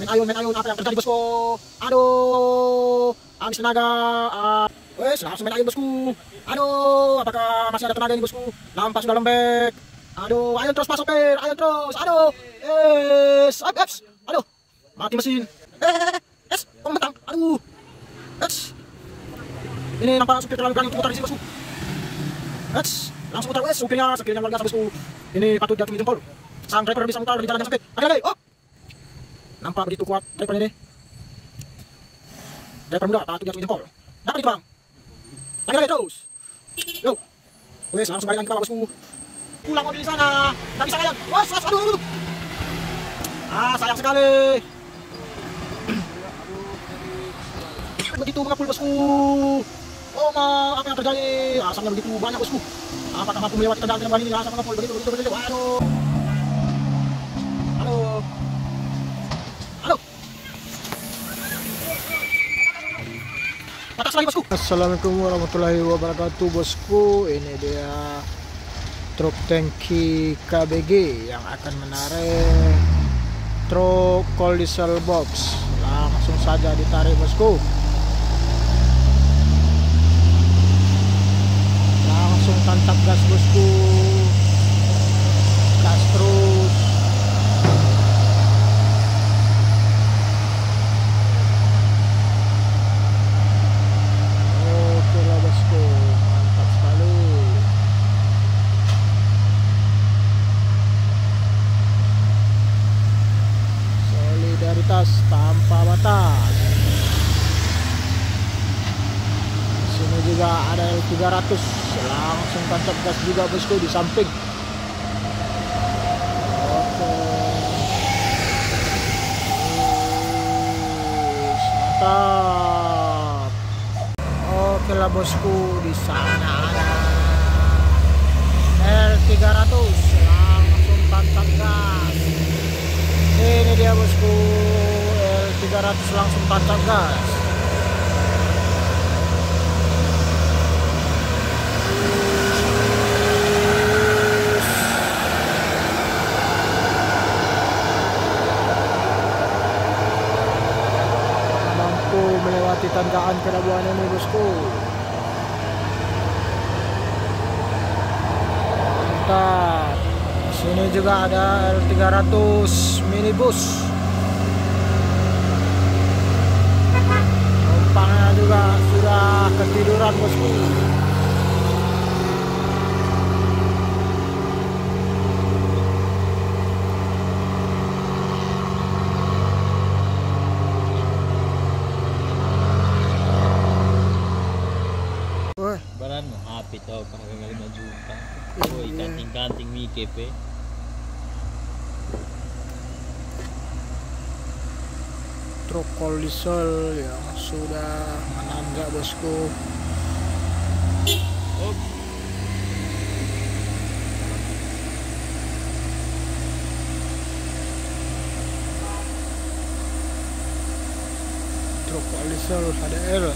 Main ayun. Apa yang terjadi bosku? Aduh, habis tenaga. Uh, wes, langsung main ayun bosku. Aduh, apakah masih ada tenaga ini bosku? Lampas sudah lembek. Aduh, ayun terus masuk per, ayun terus. Aduh, yes, up, ups. Aduh, mati mesin. Eh, yes, pembentang. Aduh, yes. Ini nampak supir terlalu berani untuk putar di sini bosku. Yes, langsung putar wes supirnya, supirnya luar biasa bosku. Ini patut diacungi jempol. Sang driver bisa mutar di jalan yang sempit. Ada lagi, oh. Nampak begitu kuat driver ini. Driver muda patut diacungi jempol. Dapat itu bang. Lagi lagi terus. Yo. Wes langsung balik lagi bosku. Pulang mobil di sana. Tidak bisa kalian. Was, was, aduh, aduh. Ah, sayang sekali. begitu mengepul bosku. Oh, ma, apa yang terjadi? Asapnya begitu banyak bosku. Apakah mampu melewati kendaraan dengan ini? Asap mengepul begitu, begitu, begitu. Aduh. Halo. Assalamualaikum warahmatullahi wabarakatuh bosku. Ini dia truk tangki KBG yang akan menarik truk cold diesel box. Langsung saja ditarik bosku. Langsung tancap gas bosku. Gas terus 300 langsung tancap gas juga bosku di samping. Oke. Mantap. Oke lah bosku di sana ada L300 langsung tancap gas. Ini dia bosku L300 langsung tancap gas. Melewati tanjakan pelabuhan ini bosku mantap sini juga ada L300 minibus. Penumpangnya juga sudah ketiduran bosku Wah, Baran happy to, panggagali na juta. Iya. kanting-kanting mikip eh. truk cold diesel yang sudah menanjak bosku Oh, cold diesel HDR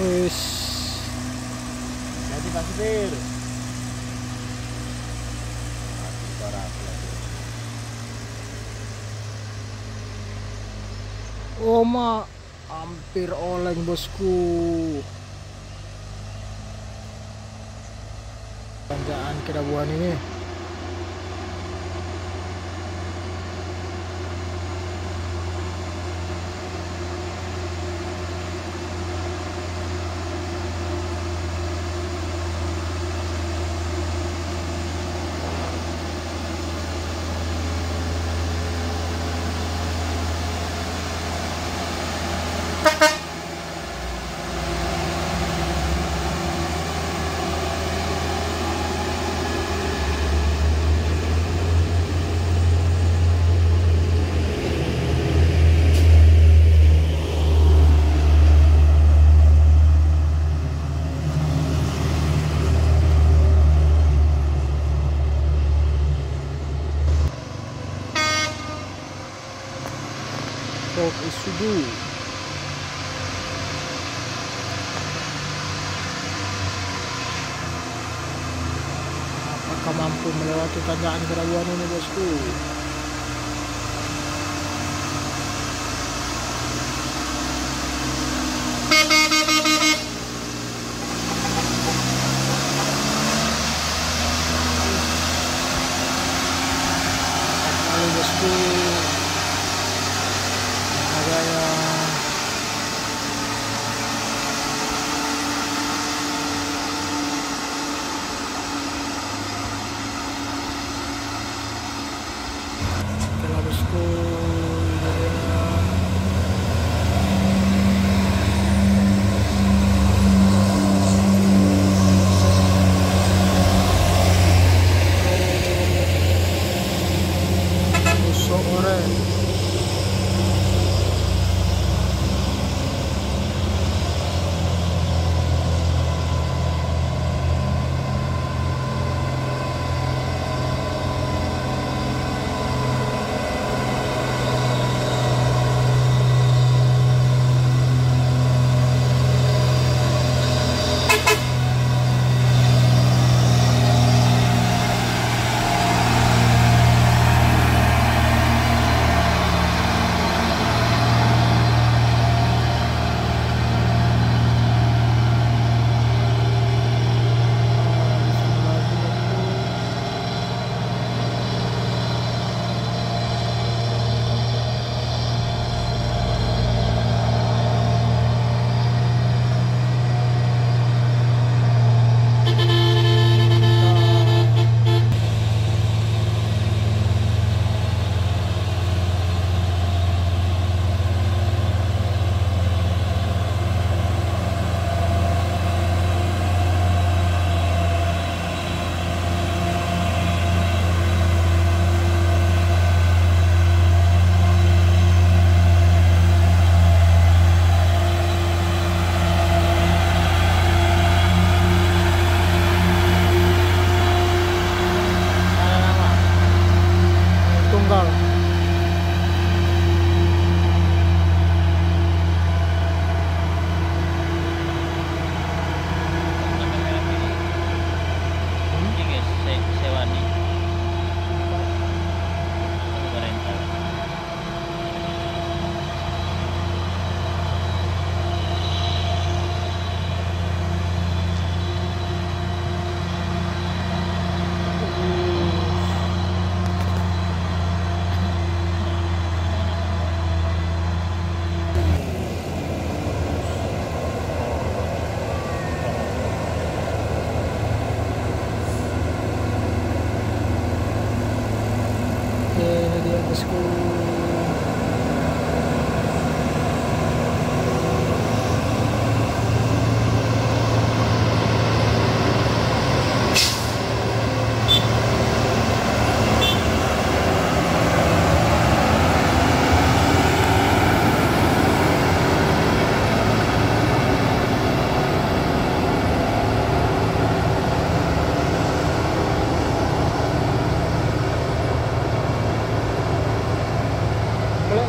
wis lagi. Oma hampir oleng bosku tanjakan kedabuan ini Isuzu apakah mampu melewati tanjakan keraguan ini bosku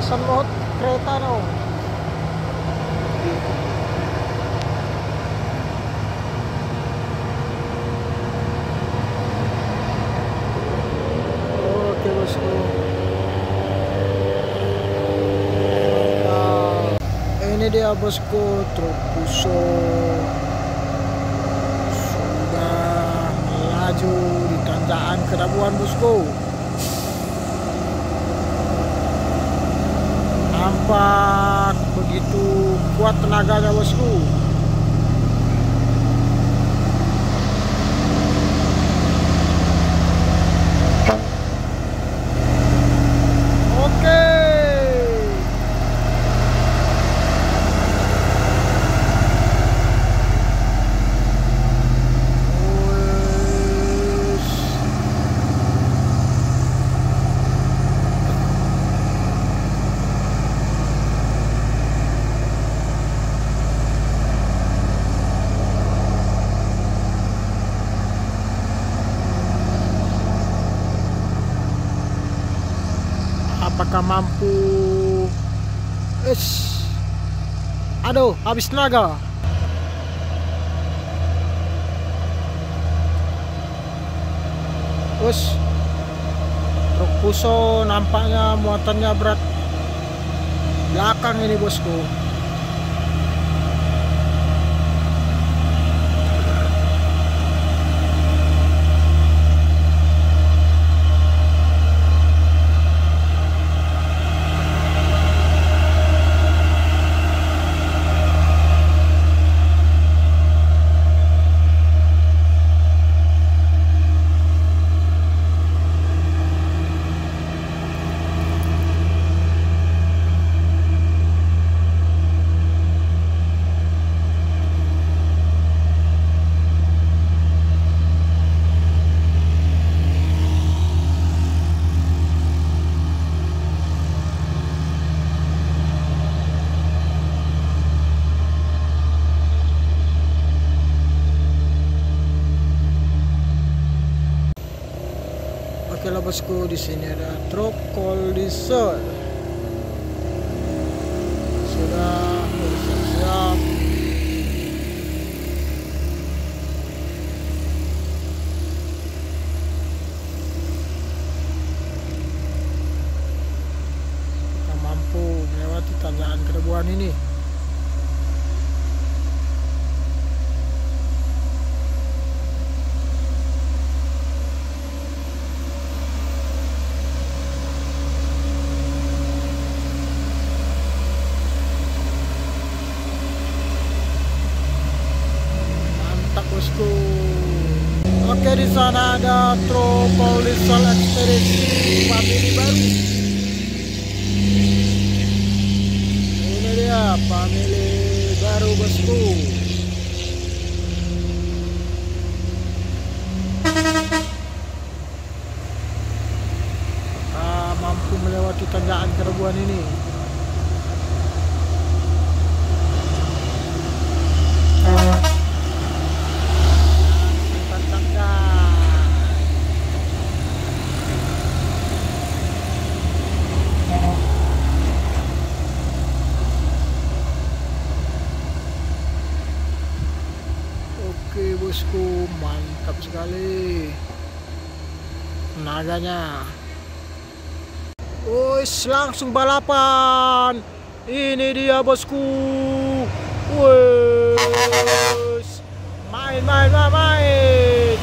Boleh semut kereta dong Oke bosku Nah, Ini dia bosku truk Sudah melaju di tanjakan kedabuan bosku nampak begitu kuat tenaganya bosku oke Wes. Apakah mampu Is. Aduh, habis tenaga. Us. Truk puso nampaknya muatannya berat. Belakang ini bosku. Oke lah bosku, di sini ada truk kolisor. Sudah bersiap-siap. Kita mampu melewati tanjakan kedebuan ini. Mantap bosku. Oke di sana ada Tropolisol Ekspedisi family baru. Ini dia family baru bosku. Ah, mampu melewati tanjakan kerebuan ini. Mantap gas. Oke bosku, mantap sekali tenaganya. Wis langsung balapan. Ini dia bosku. Wis main main main main.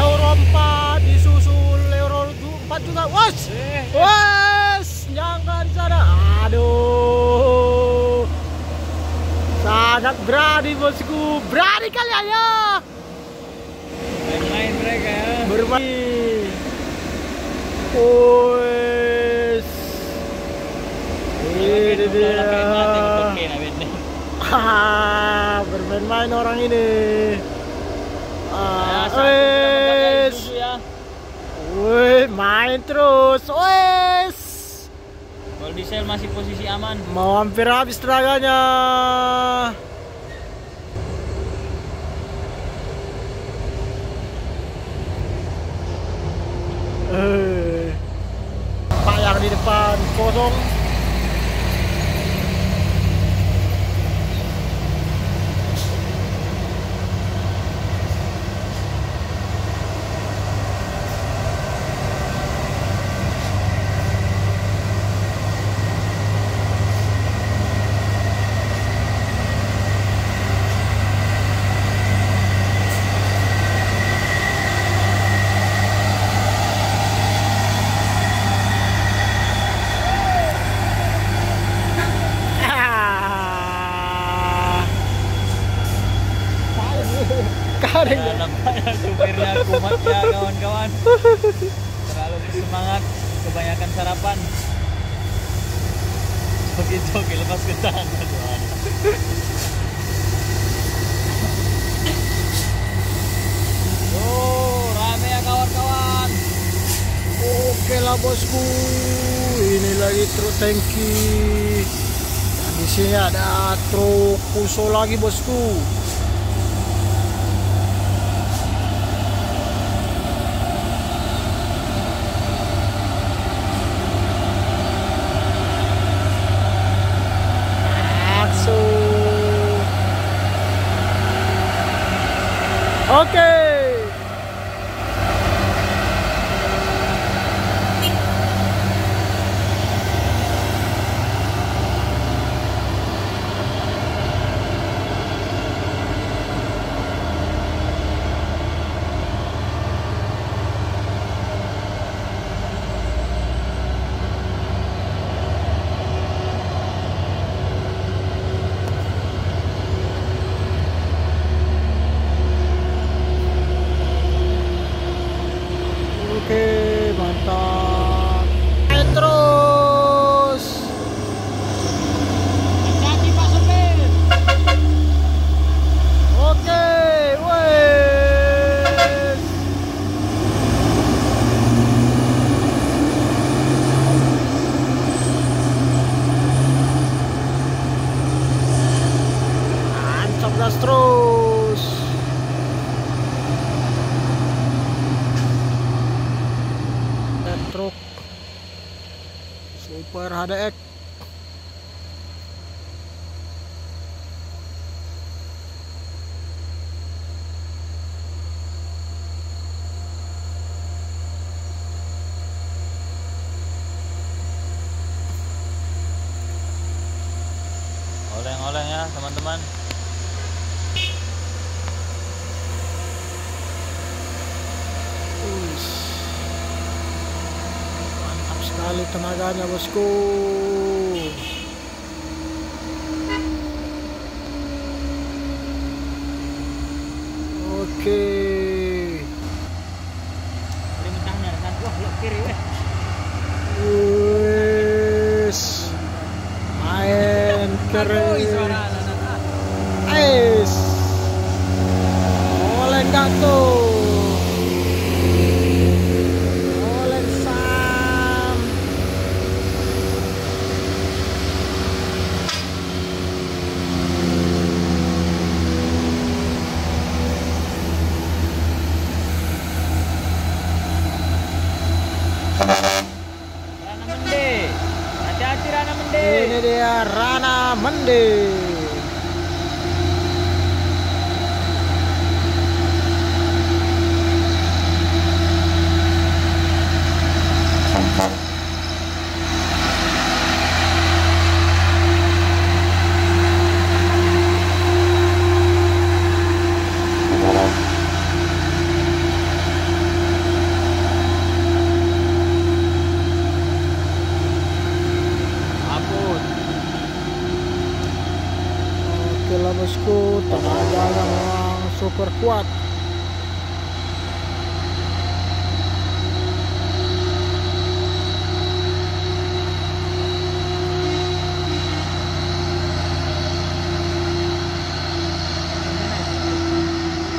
Euro 4 disusul Euro 4 juga. Wes. Wes, nyangka di sana. Aduh. Sangat berani bosku. Berani kali ayo. Main-main mereka ya. Bermain. Wes. Ini dia. Ah, bermain-main orang ini. Ah, wes. Wih, main terus. Wes. Diesel masih posisi aman. Mau hampir habis tenaganya. Eh. Pak yang di depan kosong. Ah. Karing. Ya, nampaknya supirnya kumat ya kawan-kawan. Terlalu bersemangat, kebanyakan sarapan. Joki-joki lepas ke tangan. Oh, rame ya kawan-kawan. Oke lah bosku, ini lagi truk tangki. Dan di sini ada truk puso lagi bosku. Oleng-oleng ya teman-teman. Mantap sekali tenaganya bosku. Oke. ini mentahnya kan wah belok kiri weh Wis. Main keren. Ais. Oleh enggak tuh? Oleh Sam. Rana Mende hati-hati Rana Mende Ini dia Rana Mende. Apun Oke lah bosku, tenaganya memang super kuat.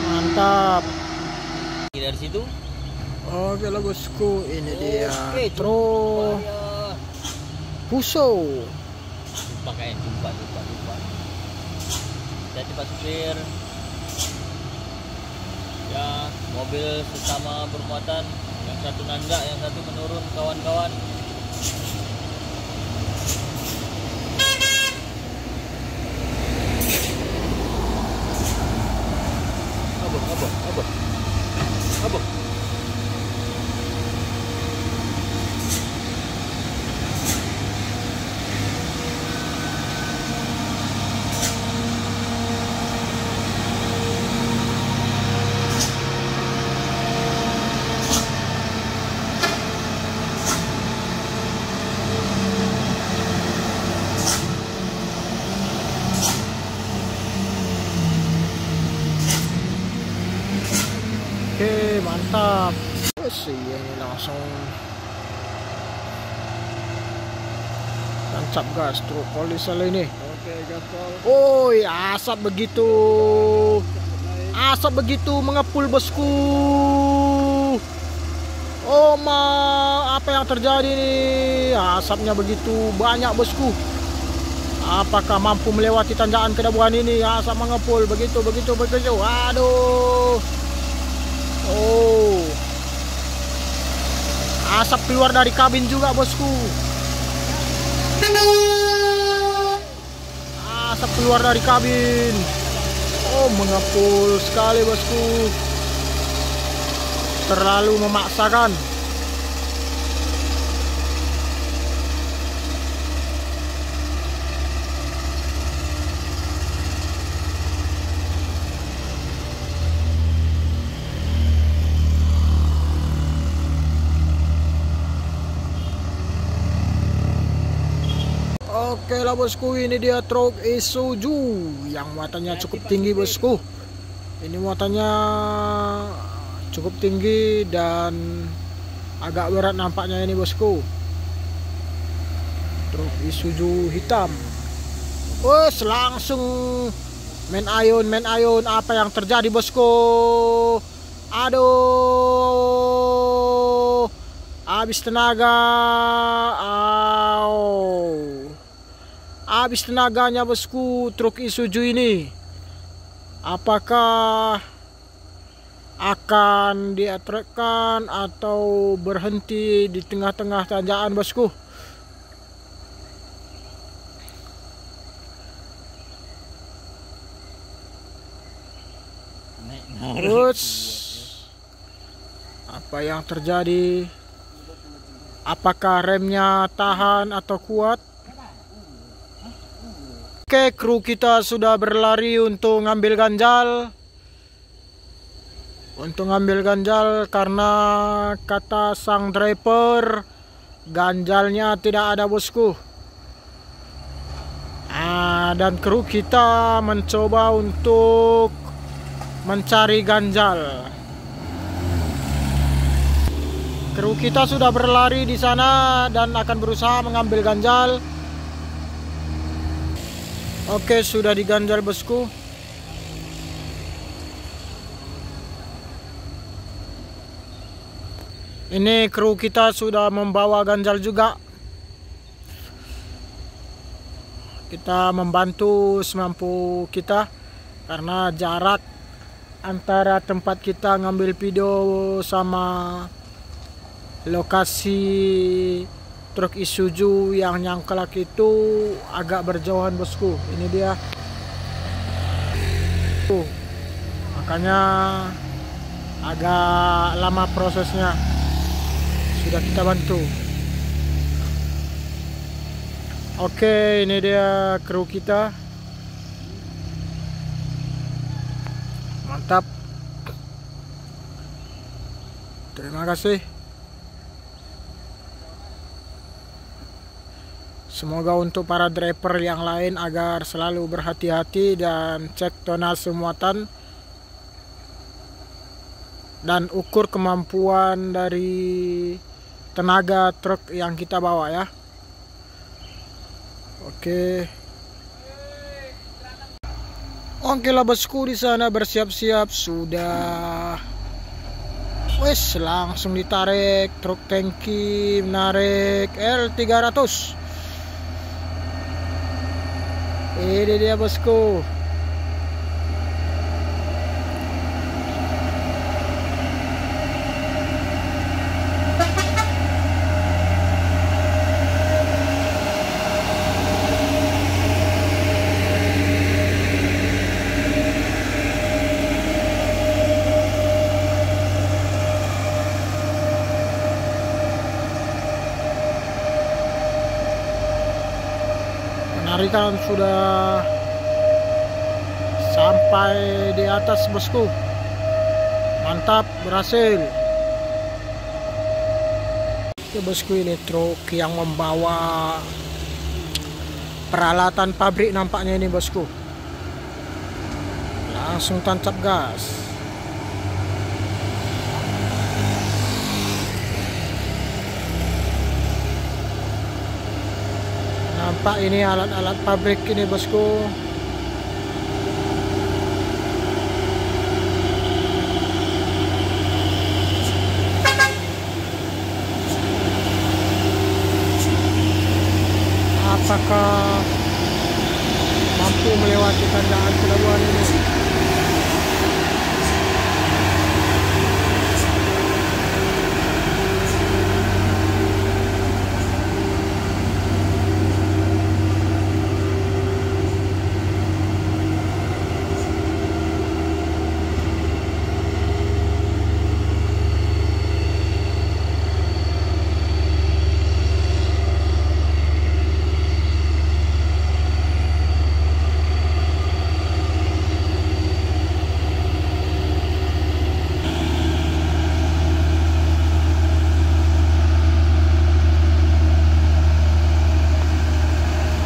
Mantap. dari situ Oke lah bosku, ini dia Oke, Tro Wah, Puso. lupa kayak lupa lupa lupa jadi pak supir. Ya mobil sesama bermuatan. Yang satu nanjak yang satu menurun kawan-kawan apa apa apa apa Oke, mantap. Terus ini langsung tancap gas truk polisal ini. Oke, gaspol. Oi, asap begitu. Asap begitu mengepul bosku. Oh ma, apa yang terjadi nih? Asapnya begitu banyak bosku. Apakah mampu melewati tanjakan kedabuan ini? Asap mengepul begitu, begitu, begitu. Aduh. Oh. Asap keluar dari kabin juga bosku. Asap keluar dari kabin. Oh, mengepul sekali bosku. Terlalu memaksakan. Lah bosku, ini dia truk Isuzu yang muatannya cukup tinggi bosku. Ini muatannya cukup tinggi dan agak berat nampaknya ini bosku. Truk Isuzu hitam. Wes langsung main ayun, main ayun. Apa yang terjadi bosku? Aduh, habis tenaga. Au habis tenaganya bosku truk Isuzu ini apakah akan diatrekkan atau berhenti di tengah-tengah tanjakan bosku Terus apa yang terjadi? Apakah remnya tahan atau kuat? Oke kru kita sudah berlari untuk ngambil ganjal. Untuk ngambil ganjal karena kata sang driver Ganjalnya tidak ada bosku. Ah, Dan kru kita mencoba untuk mencari ganjal. Kru kita sudah berlari di sana dan akan berusaha mengambil ganjal Oke, sudah diganjal bosku. Ini kru kita sudah membawa ganjal juga. Kita membantu semampu kita karena jarak antara tempat kita ngambil video sama lokasi truk Isuzu yang nyangkelak itu agak berjauhan bosku. Ini dia. Tuh makanya agak lama prosesnya. Sudah kita bantu. Oke ini dia kru kita. Mantap. Terima kasih Semoga untuk para driver yang lain agar selalu berhati-hati dan cek tonase muatan dan ukur kemampuan dari tenaga truk yang kita bawa ya. Oke. Oke lah bosku di sana bersiap-siap sudah. Wes langsung ditarik truk tangki menarik L300 ini dia bosku. Penarikan sudah sampai di atas bosku. Mantap berhasil. Itu bosku ini truk yang membawa peralatan pabrik nampaknya ini bosku. Langsung tancap gas. Nampak ini alat-alat pabrik ini bosku के साथ जहाज़ चला हुआ आने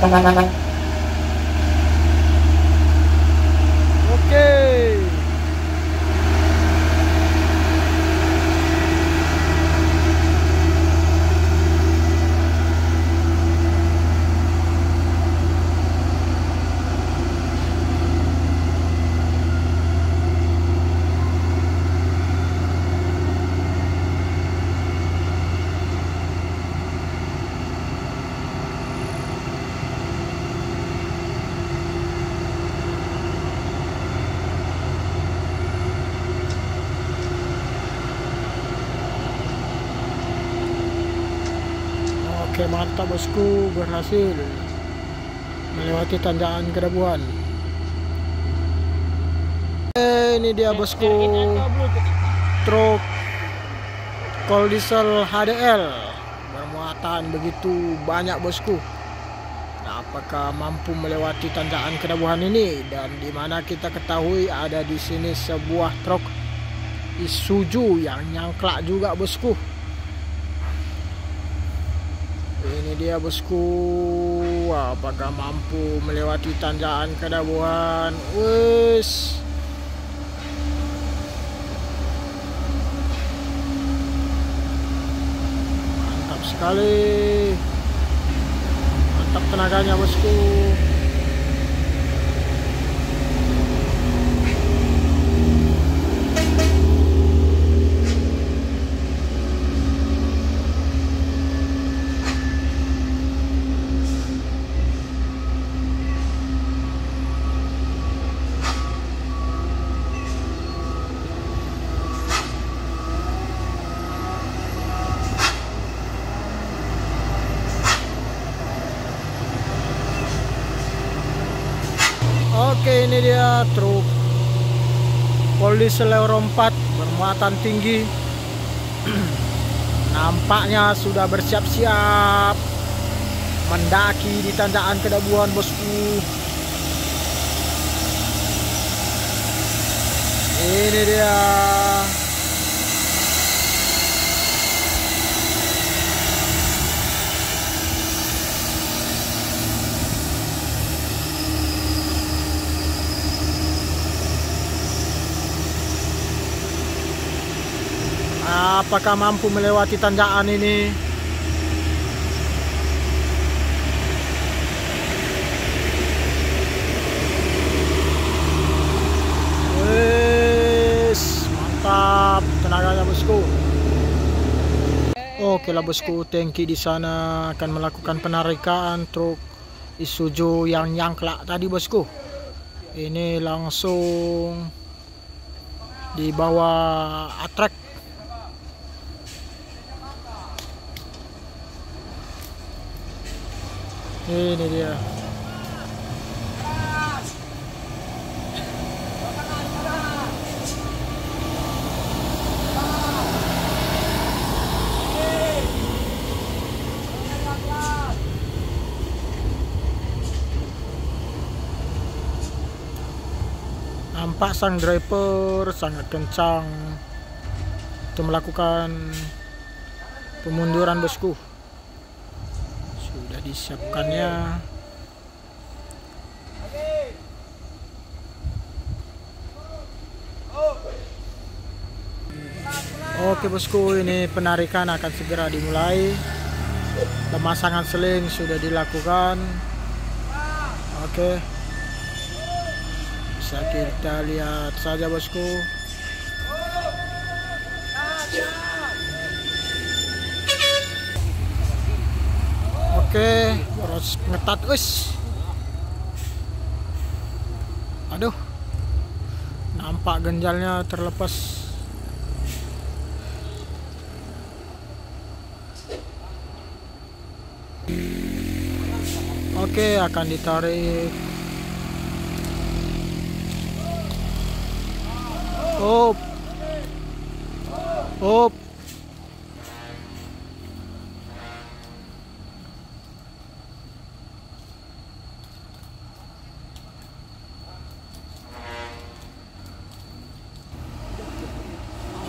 tanjakan pelabuhan ini Oke. Oke mantap bosku berhasil melewati tanjakan kedabuan Eh, ini dia bosku. Truk Call diesel HDL bermuatan begitu banyak bosku. Nah, apakah mampu melewati tanjakan kedabuhan ini? Dan di mana kita ketahui ada di sini sebuah truk Isuzu yang nyangklak juga bosku ini dia bosku Wah, apakah mampu melewati tanjakan kedabuhan wes. Mantap sekali. Mantap tenaganya bosku Oke ini dia truk Polisi Euro 4 bermuatan tinggi. Nampaknya sudah bersiap-siap. Mendaki di tanjakan kedabuan bosku. Ini dia Apakah mampu melewati tanjakan ini? Wes, mantap tenaganya bosku. Oke lah bosku, tangki di sana akan melakukan penarikan truk Isuzu yang nyangklak tadi bosku. Ini langsung di bawah atrek Ini dia. Nampak sang driver sangat kencang untuk melakukan pemunduran bosku sudah disiapkannya. Oke bosku ini penarikan akan segera dimulai. Pemasangan seling sudah dilakukan. Oke. Bisa kita lihat saja bosku Oke, proses pengetat, wis. Aduh, nampak genjalnya terlepas. Oke, akan ditarik. Up. Up.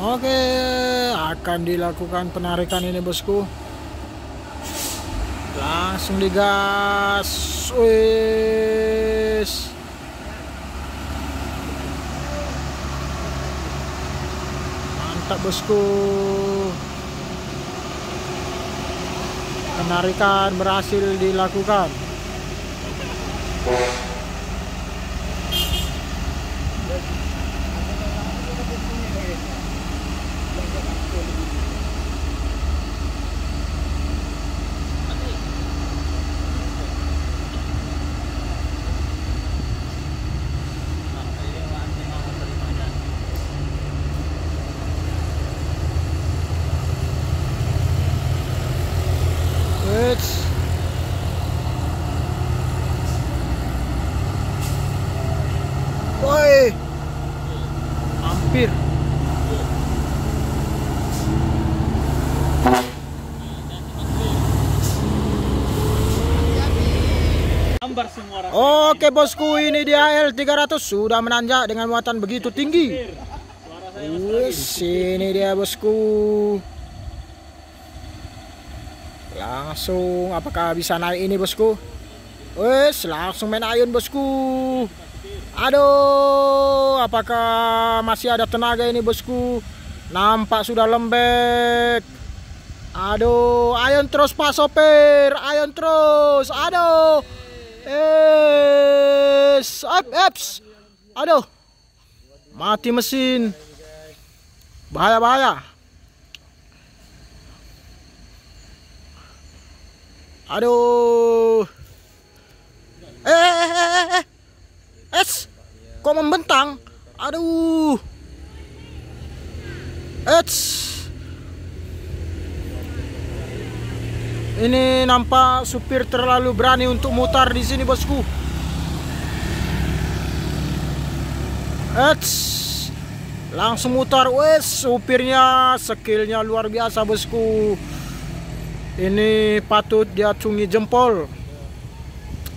Oke, akan dilakukan penarikan ini bosku. Langsung digas. Wis. Mantap bosku. Penarikan berhasil dilakukan. Wits. Woi. supir. Gambar semua Oke bosku, ini dia L300 sudah menanjak dengan muatan begitu tinggi. Wih, sini dia bosku. Langsung, apakah bisa naik ini bosku? Wes, langsung main ayun bosku. Aduh, apakah masih ada tenaga ini bosku? Nampak sudah lembek. Aduh, ayun terus Pak Sopir, ayun terus. Aduh. Es, up, eps. Aduh. Mati mesin. Bahaya, bahaya. Aduh. Eh, eh, eh, eh, eh. Es, kok membentang? Aduh. Eits. Ini nampak supir terlalu berani untuk mutar di sini, bosku. Eits. Langsung mutar, wes supirnya skillnya luar biasa, bosku. Ini patut diacungi jempol.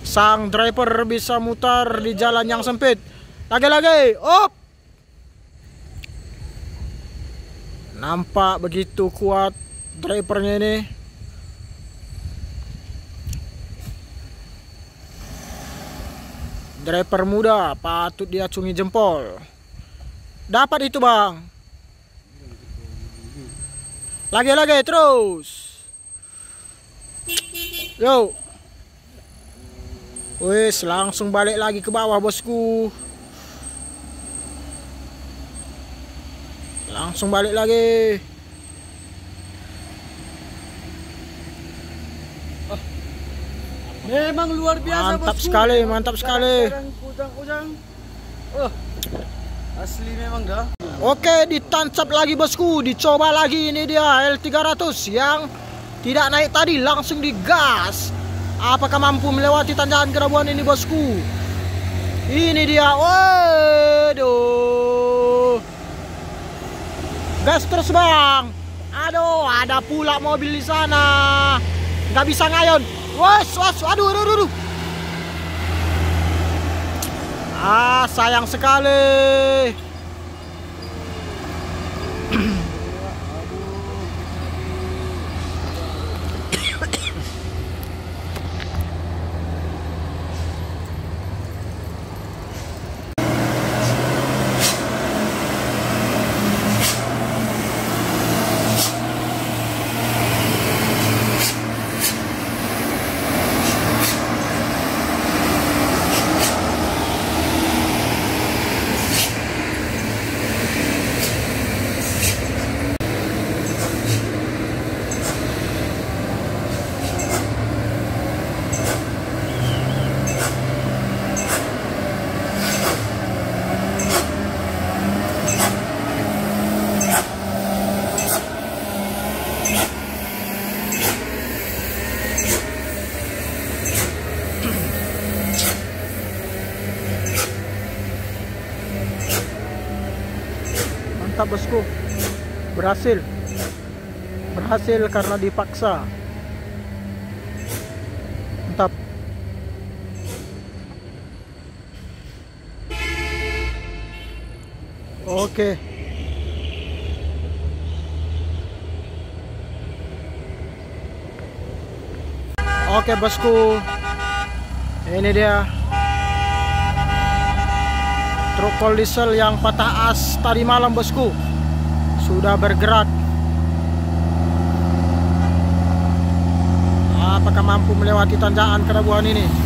Sang driver bisa mutar di jalan yang sempit. Lagi-lagi, op. Nampak begitu kuat drivernya ini. Driver muda patut diacungi jempol. Dapat itu, Bang. Lagi-lagi terus. Yo. Wes, langsung balik lagi ke bawah, bosku. Langsung balik lagi. Memang luar biasa Mantap bosku. sekali, mantap sekali. Kujang-kujang. Oh. Asli memang dah. Oke, ditancap lagi bosku, dicoba lagi ini dia L300 yang tidak naik tadi langsung digas. Apakah mampu melewati tanjakan kerabuan ini bosku? Ini dia, waduh. Gas terus bang. Aduh, ada pula mobil di sana. Nggak bisa ngayon. Was, aduh, aduh, aduh. aduh. Ah, sayang sekali. Bosku. Berhasil. Berhasil karena dipaksa. Mantap. Oke. Oke bosku. Ini dia truk kol diesel yang patah as tadi malam bosku. Sudah bergerak. Apakah mampu melewati tanjakan kerabuan ini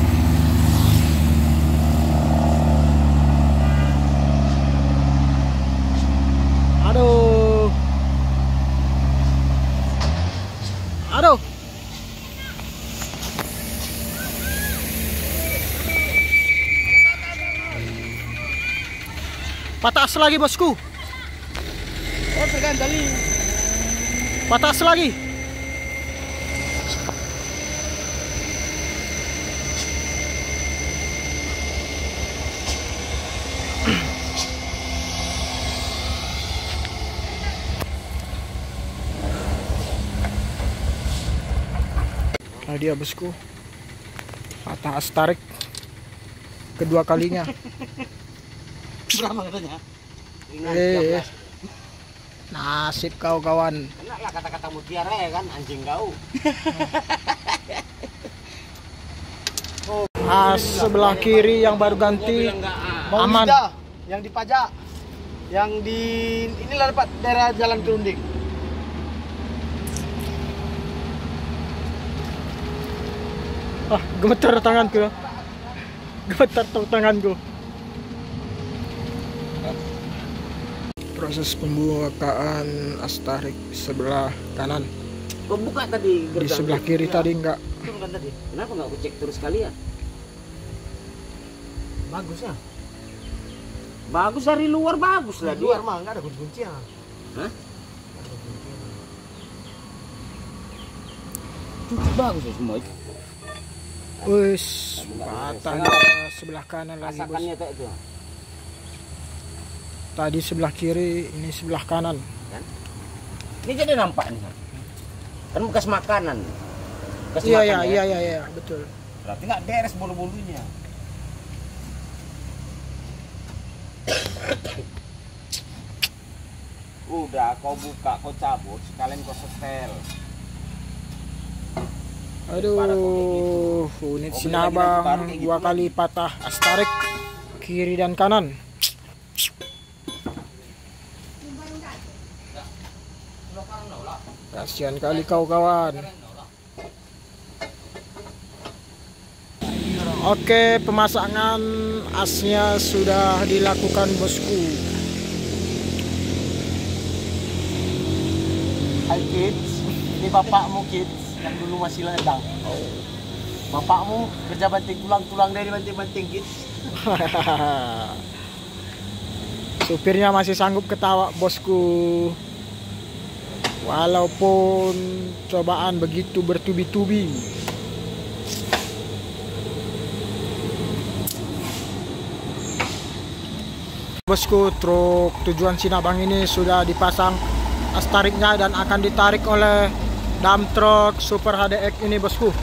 Patas lagi bosku. Oh, terkendali. Patas lagi. Nah dia bosku. Patah tarik kedua kalinya. Berapa katanya? Eh, nasib kau kawan. Enak lah kata-kata mutiara ya kan, anjing kau. Ah, sebelah kiri yang baru ganti aman. Maulida yang dipajak. Yang di inilah dapat daerah Jalan Kerunding. Ah, gemetar tanganku. Gemetar tanganku. Proses pembukaan astarik sebelah kanan. Kau buka tadi Di sebelah kiri tadi enggak. Itu bukan tadi. Kenapa nggak aku cek terus sekalian? Bagus ya. Bagus dari luar bagus lah luar mah enggak ada kunci-kuncian. Hah? Cukup bagus ya semua itu. Wis, patah sebelah kanan lagi bos. Rasakannya kayak itu. Tadi sebelah kiri, ini sebelah kanan. Ini jadi nampak nih. Kan bekas makanan. Bekas Iya, makan iya, ya. iya, iya, iya, betul. Berarti nggak beres bulu-bulunya. Udah kau buka, kau cabut, sekalian kau setel. Aduh, unit sinabang dua kali patah astarik kiri dan kanan. Kasihan kali kau kawan. Oke, pemasangan asnya sudah dilakukan bosku. Hai kids, ini bapakmu kids yang dulu masih ledang. Bapakmu kerja banting tulang-tulang dari banting-banting kids. Supirnya masih sanggup ketawa bosku. Walaupun cobaan begitu bertubi-tubi. Bosku, truk tujuan Sinabang ini sudah dipasang astariknya dan akan ditarik oleh dump truck Super HDX ini bosku.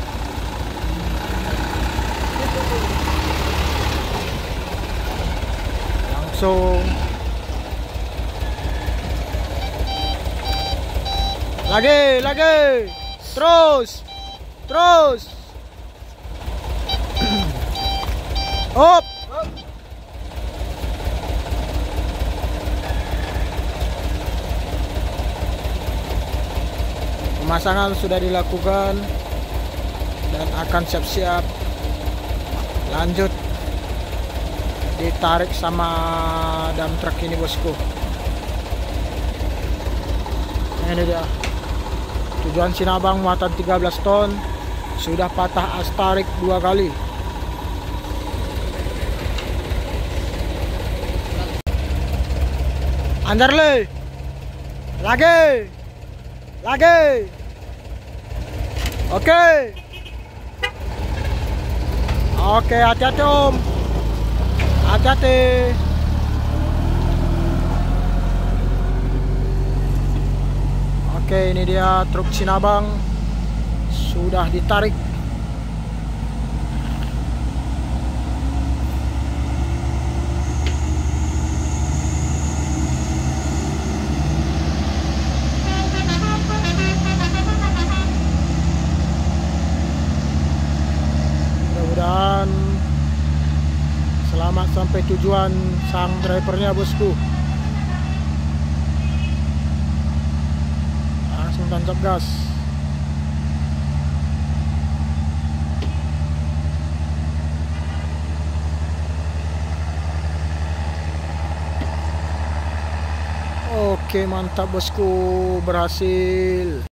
Langsung Lagi, lagi. Terus. Terus. Hop. Pemasangan sudah dilakukan dan akan siap-siap lanjut ditarik sama dam truk ini bosku. Ini dia. Tujuan Sinabang muatan 13 ton sudah patah astarik dua kali. Andarle. Lagi. Lagi. Oke. Oke, hati-hati Om. Hati-hati. Oke, ini dia truk Sinabang sudah ditarik. Mudah-mudahan selamat sampai tujuan sang drivernya bosku. langsung tancap gas Oke mantap bosku. Berhasil